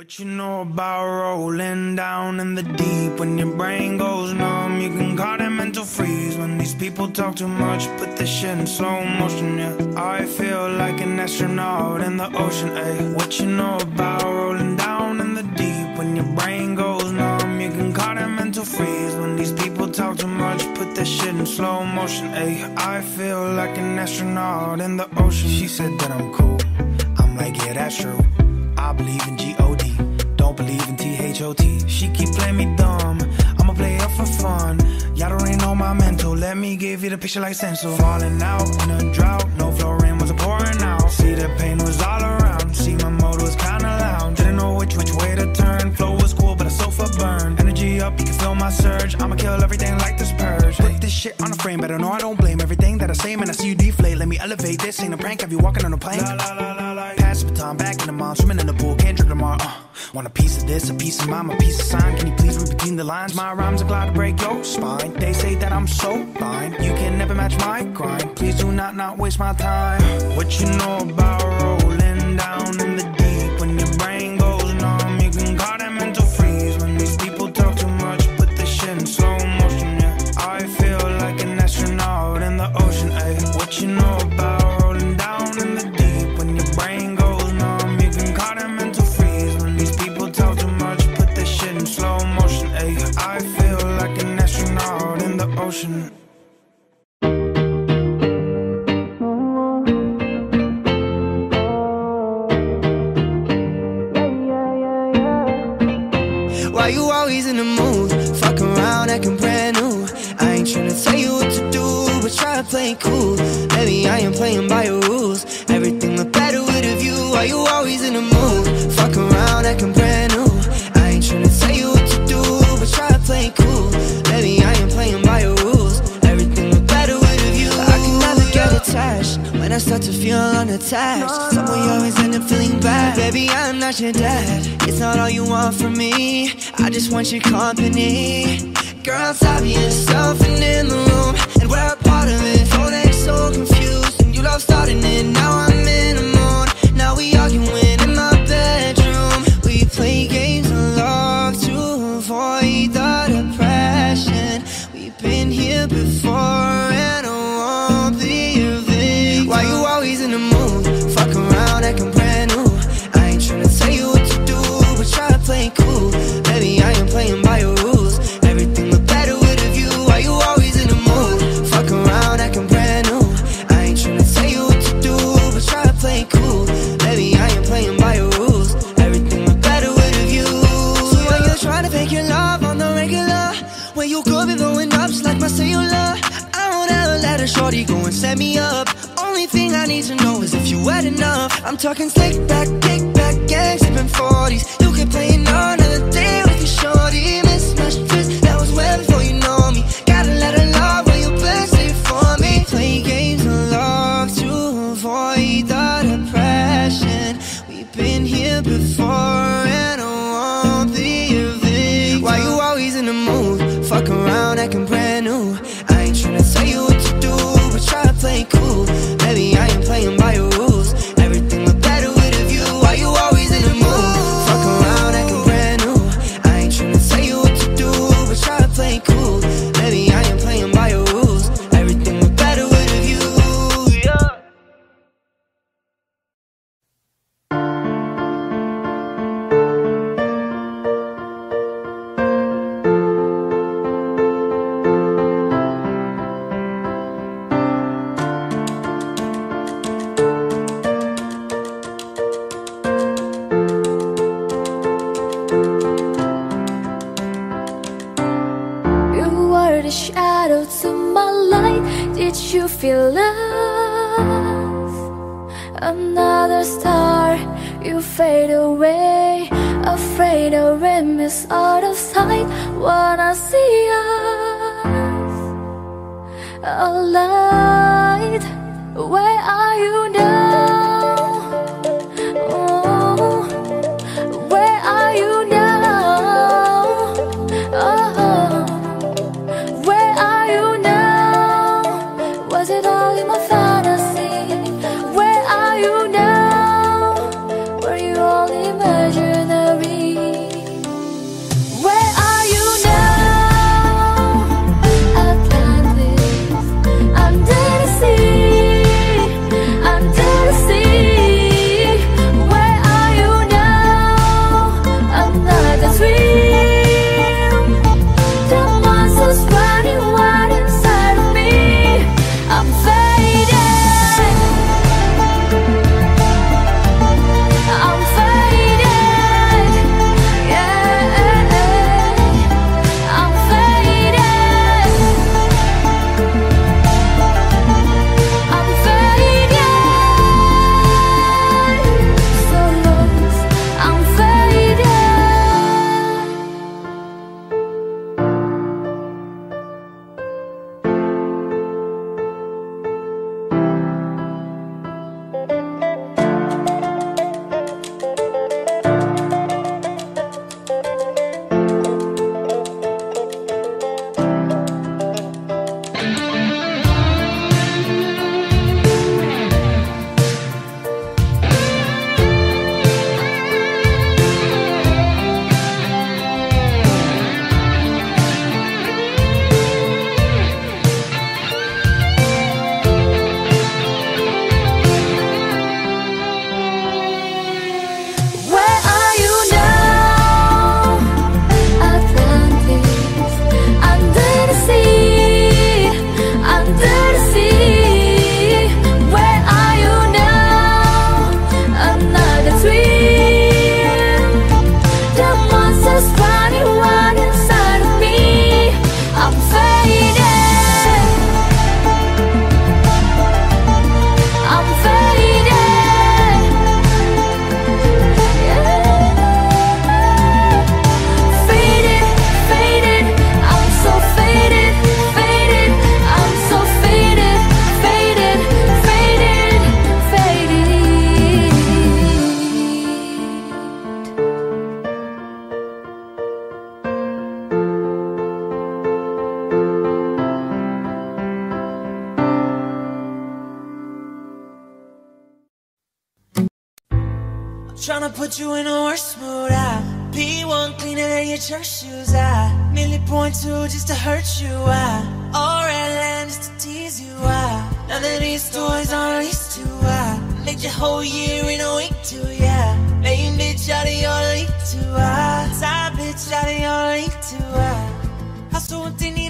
What you know about rolling down in the deep when your brain goes numb? You can call it mental freeze when these people talk too much. Put this shit in slow motion, yeah. I feel like an astronaut in the ocean, ayy. What you know about rolling down in the deep when your brain goes numb? You can call it mental freeze when these people talk too much. Put this shit in slow motion, ayy. I feel like an astronaut in the ocean. She said that I'm cool. I'm like, yeah, that's true. I believe in don't believe in T-H-O-T. She keep playing me dumb, I'ma play her for fun. Y'all don't really know my mental, let me give you the picture like stencil. Falling out in a drought, no flooring was pouring out. See the pain was all around, see my motor was kinda loud. Didn't know which which way to turn, flow was cool but the sofa burned. Energy up, you can feel my surge, I'ma kill everything like this purge. Shit on the frame, better know I don't blame everything that I say, man I see you deflate. Let me elevate this, ain't a prank, have you walking on a plane? La, la, la, la, la. Pass the baton, back in the mom, swimming in the pool, can't drink tomorrow. Uh. Want a piece of this, a piece of mine, a piece of sign. Can you please read between the lines? My rhymes are glad to break your spine. They say that I'm so fine, you can never match my grind. Please do not not waste my time. What you know about rolling down in the ocean. Why you always in the mood? Fuck around, acting brand new. I ain't tryna tell you what to do, but try to play cool. Baby, I ain't playing by your rules. Everything look better with a view. Why you always in the mood? Fuck around, acting brand new. Start to feel unattached. Someone you always end up feeling bad. Baby, I'm not your dad. It's not all you want from me. I just want your company. Girl, stop yourself and in the room, and we're a part of it. Ain't so confused, and you love starting it. Now I'm in the mood. Now we arguing shorty go and set me up. Only thing I need to know is if you wet enough. I'm talking slick back, kick back, gang sipping 40s. You can play another day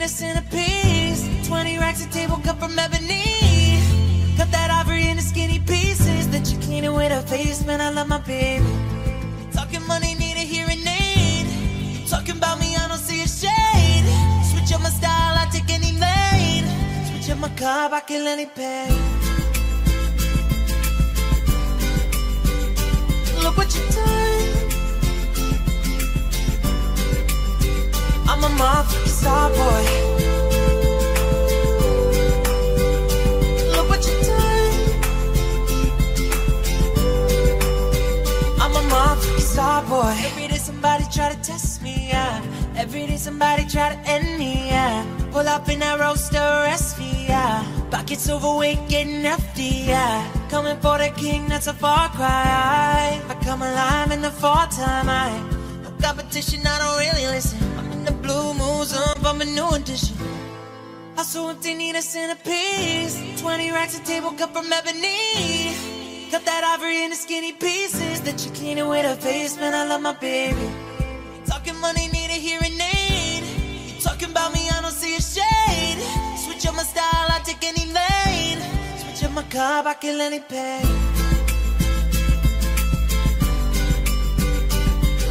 need a centerpiece. 20 racks a table cut from ebony. Cut that ivory into skinny pieces. that you clean it with a face. Man, I love my baby. Talking money, need a hearing aid. Talking about me, I don't see a shade. Switch up my style, I take any lane. Switch up my car, I kill any pain. Look what you done. motherfucking star boy. i'm a motherfucking star boy. Every day somebody try to test me out. Yeah. Every day somebody try to end me out. Yeah. Pull up in that Roadster SV out. Yeah. Pockets overweight, getting hefty out. Coming for the king, that's a far cry. I come alive in the fall time. I no competition, I don't really listen bosom from a new edition. I so they need a centerpiece. 20 racks a table cut from ebony. Cut that ivory into skinny pieces that you clean it with a face, man. I love my baby. Talking money, need a hearing aid. You talking about me, I don't see a shade. Switch up my style, I take any lane. Switch up my car, I kill any pain.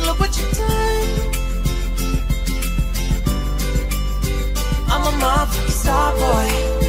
Look what you done. I'm a mob star boy.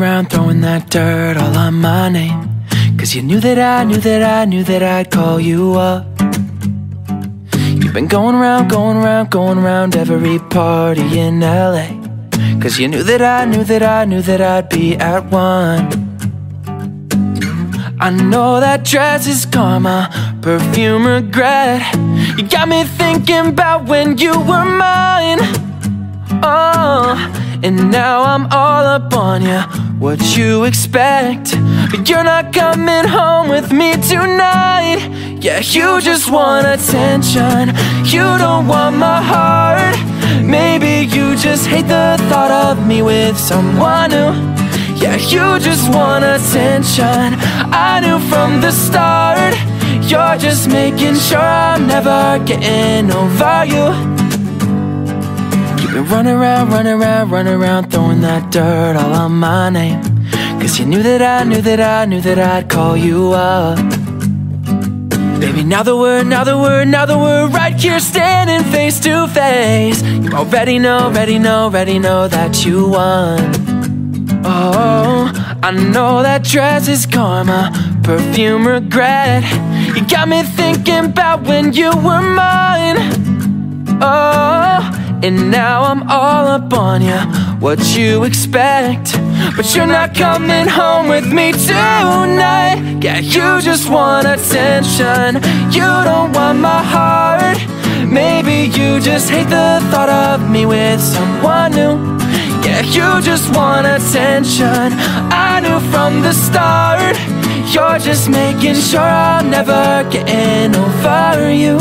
Throwing that dirt all on my name. Cause you knew that I knew that I knew that I'd call you up. You've been going around, going around, going around every party in LA. Cause you knew that I knew that I knew that I'd be at one. I know that dress is karma, perfume regret. You got me thinking about when you were mine. Oh, and now I'm all up on you. What you expect? But you're not coming home with me tonight. Yeah, you just want attention. You don't want my heart. Maybe you just hate the thought of me with someone new. Yeah, you just want attention. I knew from the start. You're just making sure I'm never getting over you. Been running around, running around, running around, throwing that dirt all on my name. Cause you knew that I knew that I knew that I'd call you up. Baby, now that we're, now that we're, now that we're right here standing face to face, you already know, already know, already know that you won. Oh, I know that dress is karma, perfume regret. You got me thinking about when you were mine. Oh, and now I'm all up on you. What you expect? But you're not coming home with me tonight. Yeah, you just want attention. You don't want my heart. Maybe you just hate the thought of me with someone new. Yeah, you just want attention. I knew from the start. You're just making sure I'm never getting over you.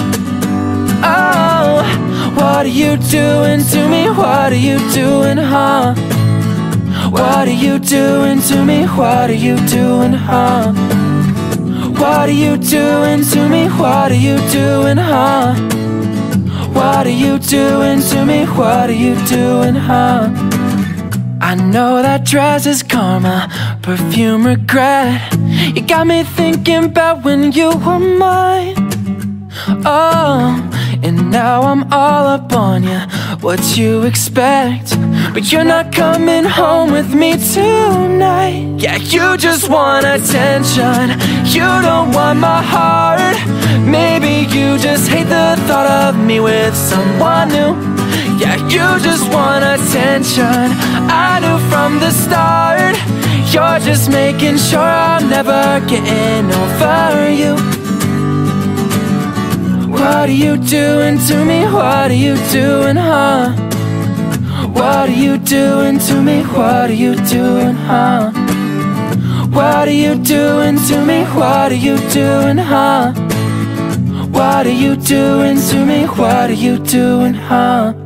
Oh, what are you doing to me? What are you doing, huh? What are you doing to me? What are you doing, huh? What are you doing to me? What are you doing, huh? What are you doing to me? What are you doing, huh? I know that dress is karma, perfume regret. You got me thinking about when you were mine. Oh, and now I'm all up on you. What you expect? But you're not coming home with me tonight. Yeah, you just want attention. You don't want my heart. Maybe you just hate the thought of me with someone new. Yeah, you just want attention. I knew from the start. You're just making sure I'm never getting over you. What are you doing to me? What are you doing, huh? What are you doing to me? What are you doing, huh? What are you doing to me? What are you doing, huh? What are you doing to me? What are you doing, huh?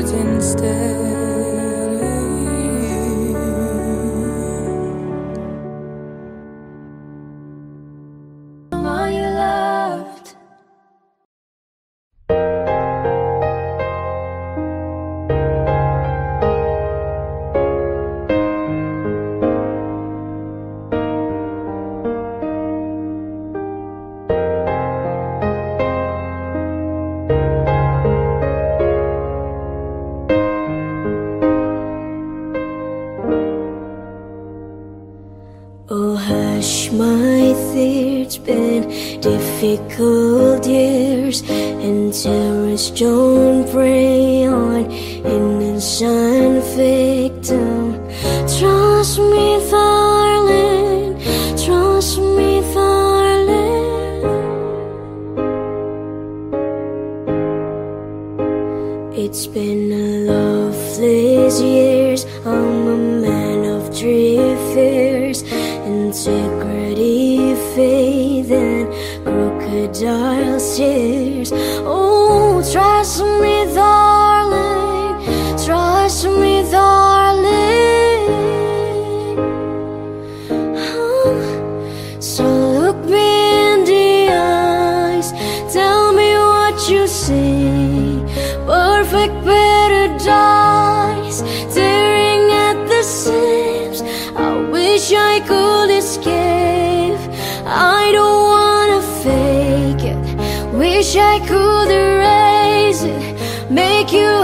Hurts instead. wish I could erase it, make you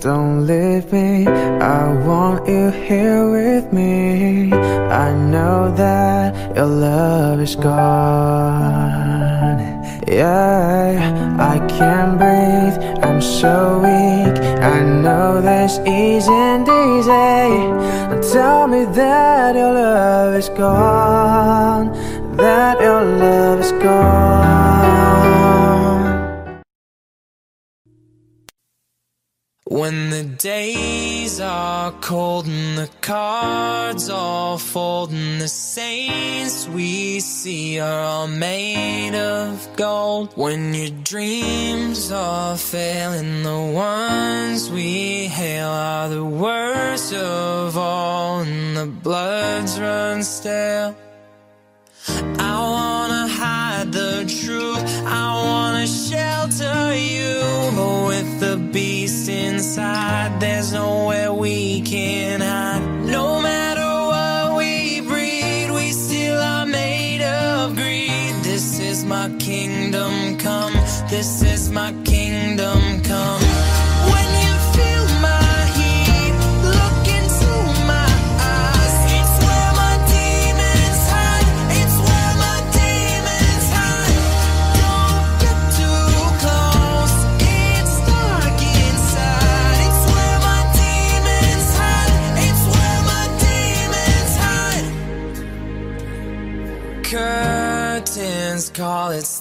don't leave me. I want you here with me. I know that your love is gone. Yeah, I can't breathe, I'm so weak. I know this isn't easy. Tell me that your love is gone. That your love is gone. When the days are cold and the cards all fold and the saints we see are all made of gold. When your dreams are failing, the ones we hail are the worst of all and the bloods run stale. I wanna hide the truth. I wanna shelter you. But with the beast inside, there's nowhere we can hide. No matter what we breed, we still are made of greed. This is my kingdom come. This is my kingdom come.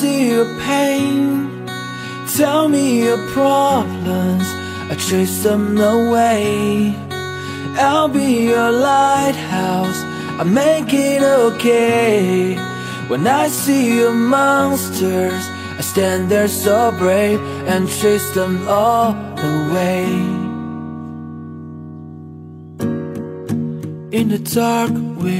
see your pain. Tell me your problems, I chase them away. I'll be your lighthouse, I make it okay. When I see your monsters, I stand there so brave and chase them all away. In the dark, we,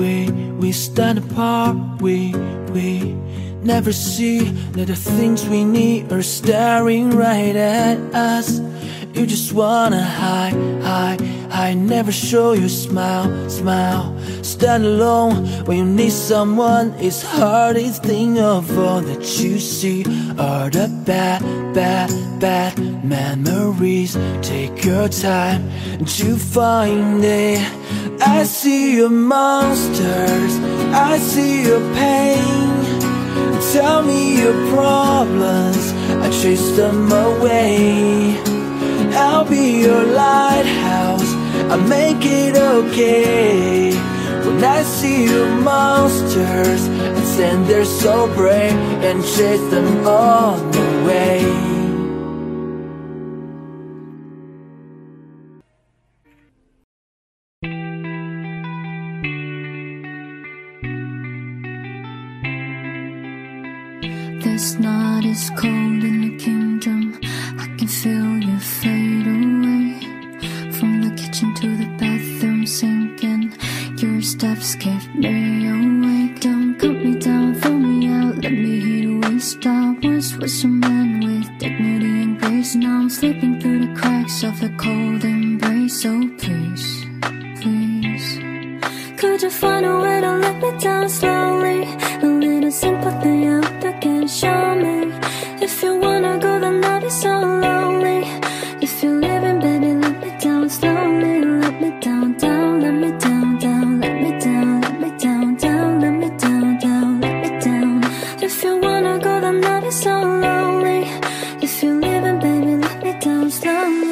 we, we stand apart. We, we never see that the things we need are staring right at us. You just wanna hide, hide, hide. Never show your smile, smile. Stand alone when you need someone. It's hardest thing of all that you see are the bad, bad, bad memories. Take your time to find it. I see your monsters, I see your pain. Tell me your problems, I chase them away. I'll be your lighthouse, I make it okay. When I see your monsters, I stand there so brave and chase them all away. Is comes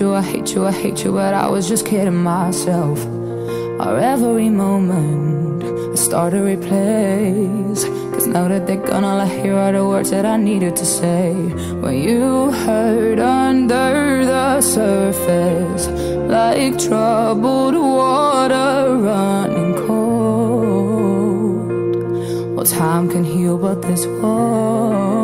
you, I hate you, I hate you, but I was just kidding myself. Our every moment I start to replace. Cause now that they're gone, all I hear are the words that I needed to say. When you hurt under the surface, like troubled water running cold. Well, time can heal, but this won't.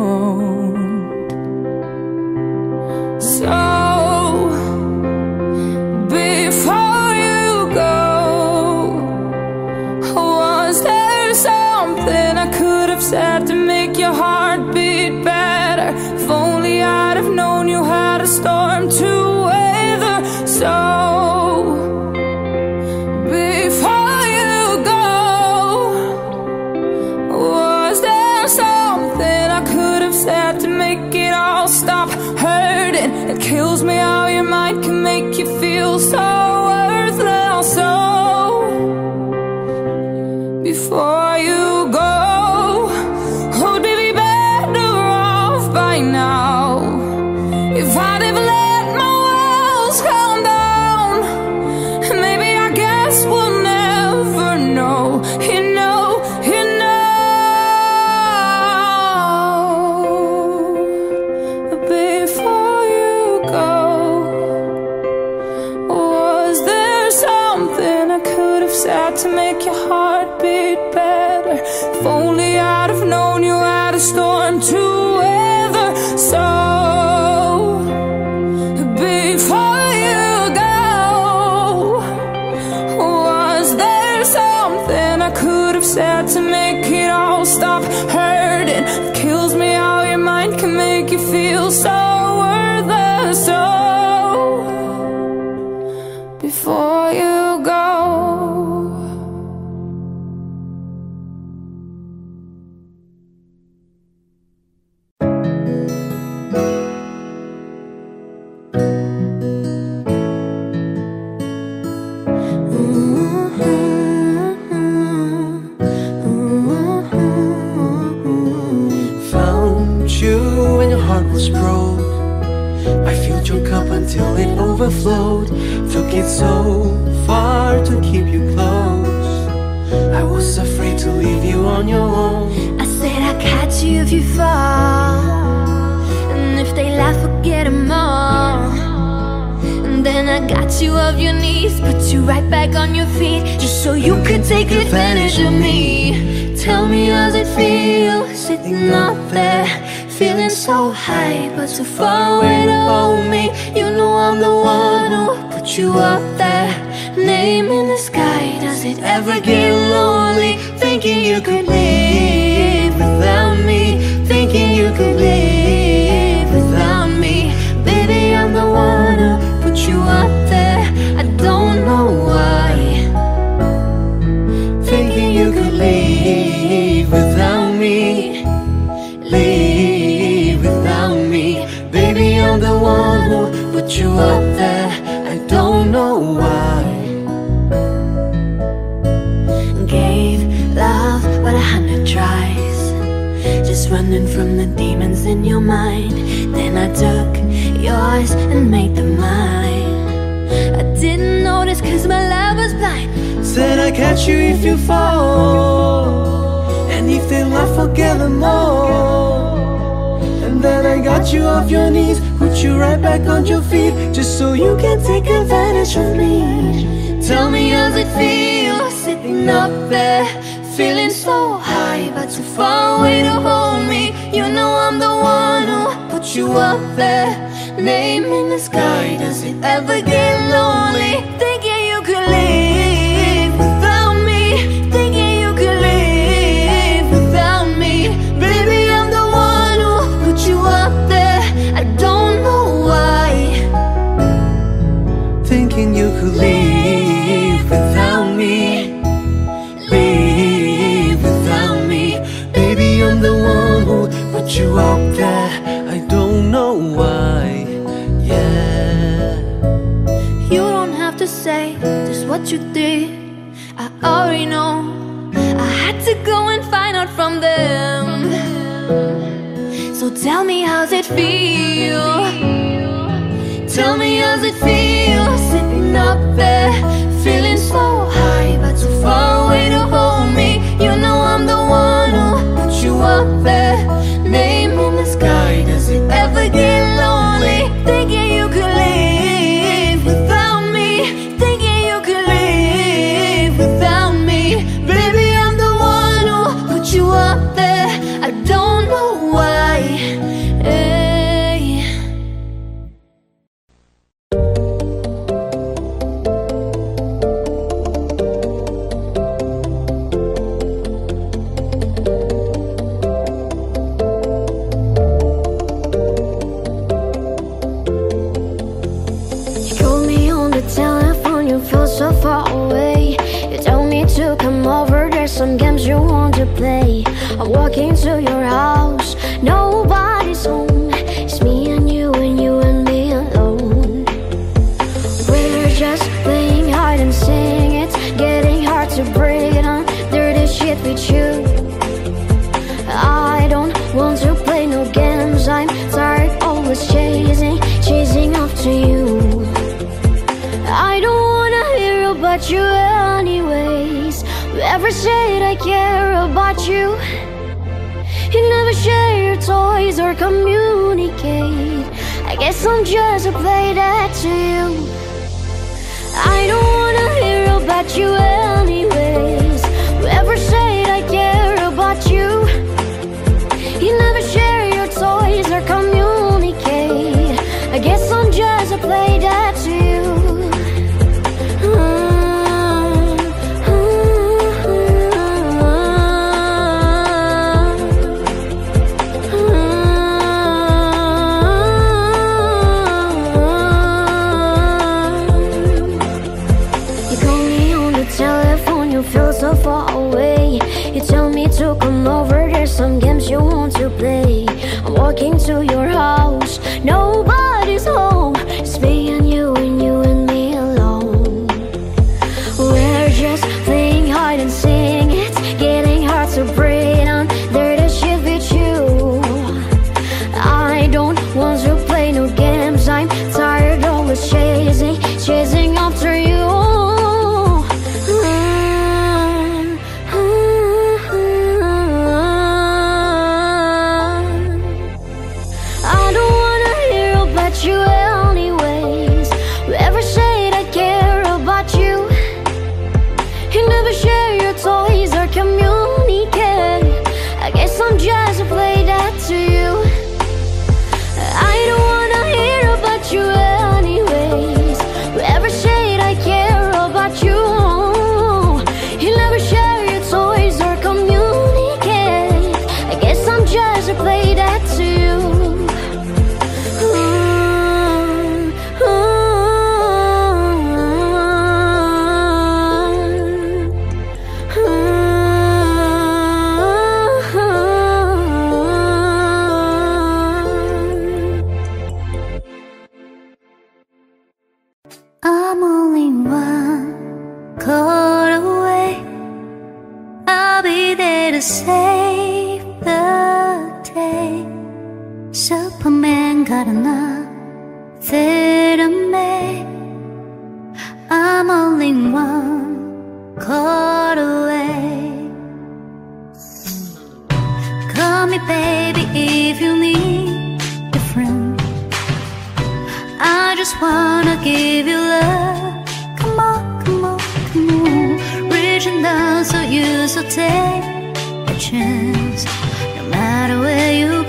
You off your knees Put you right back on your feet Just so you could take advantage of me Tell me how's it feel Sitting up there Feeling so high, but too far away to hold me. You know I'm the one who put you up there. Name in the sky, does it ever get lonely? Thinking you could live without you up there. I don't know why. Gave love, but a hundred tries. Just running from the demons in your mind. Then I took yours and made them mine. I didn't notice cause my love was blind. Said I'd catch you if you fall. And if they laugh, I'll get them more. And then I got you off your knees, you right back on your feet, just so you can take advantage of me. Tell me how's it feel sitting up there, feeling so high, but too far away to hold me. You know I'm the one who put you up there. Name in the sky, does it ever get tell me, how's it feel? Tell me, how's it feel sitting up there, feeling so high, but too far away to to come over, there's some games you want to play. I'm walking to your house, nobody's you, you never share your toys or communicate. I guess I'm just a play that to you. I don't wanna hear about you anyways. I'm walking to your house, nobody's wanna give you love. Come on, come on, come on. Reaching down so you so take a chance. No matter where you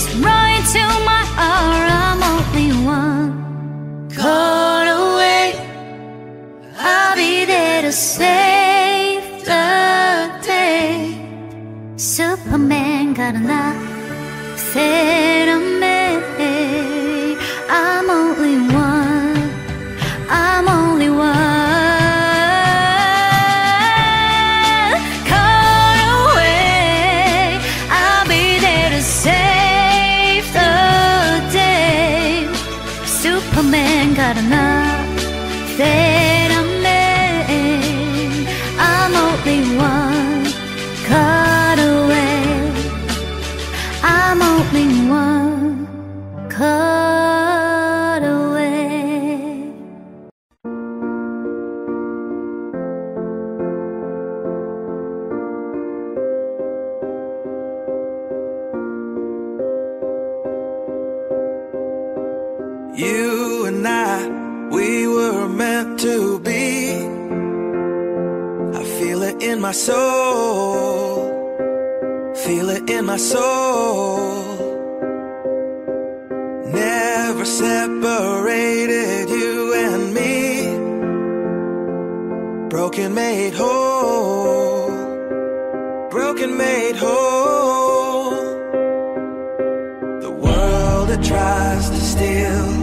is right to my heart. I'm only one call away. I'll be there to save the day. Superman got enough. Say soul. Never separated you and me. Broken made whole. Broken made whole. The world that tries to steal.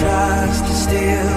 tries to steal.